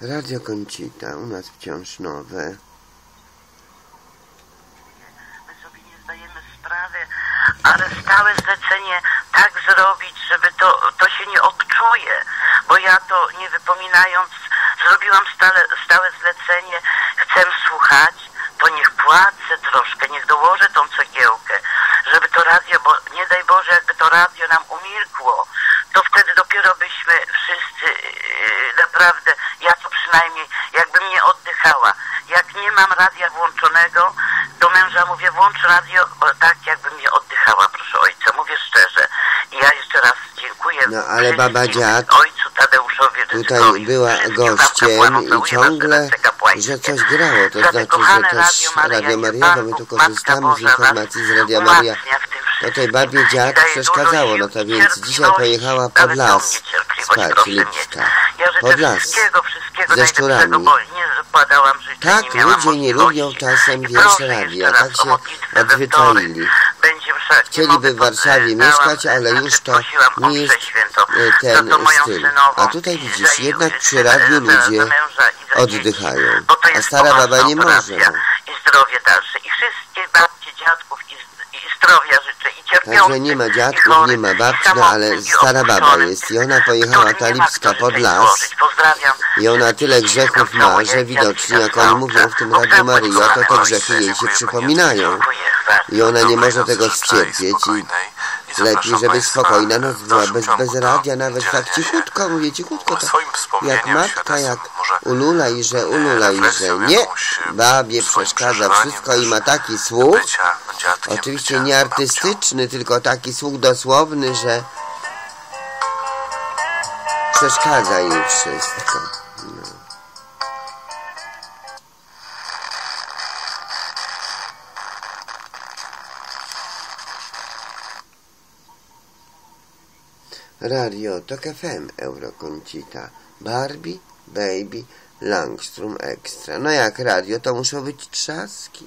Radio Koncita, u nas wciąż nowe. My sobie nie zdajemy sprawy, ale stałe zlecenie tak zrobić, żeby to, to się nie odczuje, bo ja to nie wypominając, zrobiłam stale, stałe zlecenie, chcę słuchać, to niech płacę troszkę, niech dołożę tą cegiełkę, żeby to radio, bo nie daj Boże, jakby to radio nam umilkło, to wtedy dopiero byśmy wszyscy yy, naprawdę, ja to przynajmniej, jakbym nie oddychała. Jak nie mam radia włączonego, do męża mówię, włącz radio, bo tak jakbym nie oddychała, proszę ojca, mówię szczerze. I ja jeszcze raz dziękuję No, ale baba dziad ojcu Tadeuszowi Tutaj była gościem kapłanom, i ciągle, że coś grało. To znaczy, że też Radio Radio Maria, bo my tu korzystamy z informacji z Radia Maria. No tej babie dziad przeszkadzało, no to więc dzisiaj pojechała pod las spać. Lipska. Życzę Pod las. wszystkiego, wszystkiego Ze szczurami. Tak, nie ludzie nie lubią czasem, proszę radia, tak się odzwyczaili. Chcieliby w Warszawie mieszkać, ale już to nie jest e, ten styl. A tutaj widzisz, jednak przy radiu ludzie oddychają. dzieci, bo to A stara baba nie może. I zdrowie dalsze. I wszystkie babcie, dziadków i, i zdrowia życzę. Także nie ma dziadków, nie ma babci, no ale stara baba jest i ona pojechała ta Lipska pod las. I ona tyle grzechów ma, że widocznie, jak oni mówią w tym Radiu Maryja, to te grzechy jej się przypominają. I ona nie może tego ścierpieć i lepiej, żeby spokojna noc była, bez, bez radia, nawet tak cichutko, mówię cichutko, tak jak matka, jak ulula i że ulula i że nie, babie przeszkadza wszystko i ma taki słuch, oczywiście nie artystyczny, tylko taki słuch dosłowny, że przeszkadza jej wszystko. Radio Tok FM Eurokoncita Barbie, Baby, Langstrom Extra. No jak radio, to muszą być trzaski.